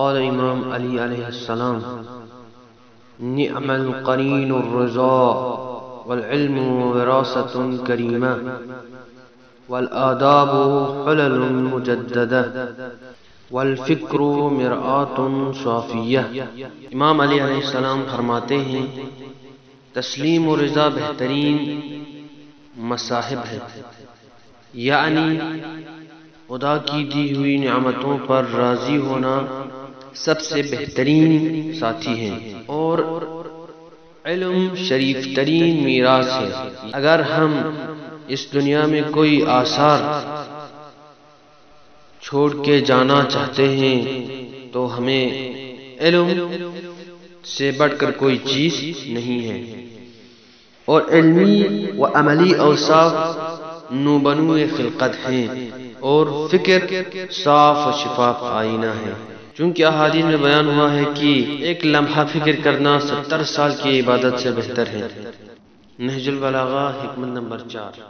قال إمام علی علیہ السلام نعم القرین الرضا والعلم وراثة كريمة والآداب حلل مجددة والفکر مرآت صافیہ إمام علی علیہ السلام فرماتے ہیں تسلیم و رضا بہترین مصاحب ہے۔ یعنی خدا کی دی ہوئی نعمتوں پر راضی ہونا سب سے بہترین ساتھی ہیں اور علم شریف ترین میراث ہے۔ اگر ہم اس دنیا میں کوئی آثار چھوڑ کے جانا چاہتے ہیں تو ہمیں علم سے بڑھ کر کوئی چیز نہیں ہے۔ اور علمی و عملی اوصاف نو بنو خلقت ہیں اور فکر صاف و شفاف آئینہ ہے کیونکہ احادیث میں بیان ہوا ہے کہ ایک لمحہ فکر کرنا ستر سال کی عبادت سے بہتر ہے۔ نہج البلاغہ، حکمت نمبر چار۔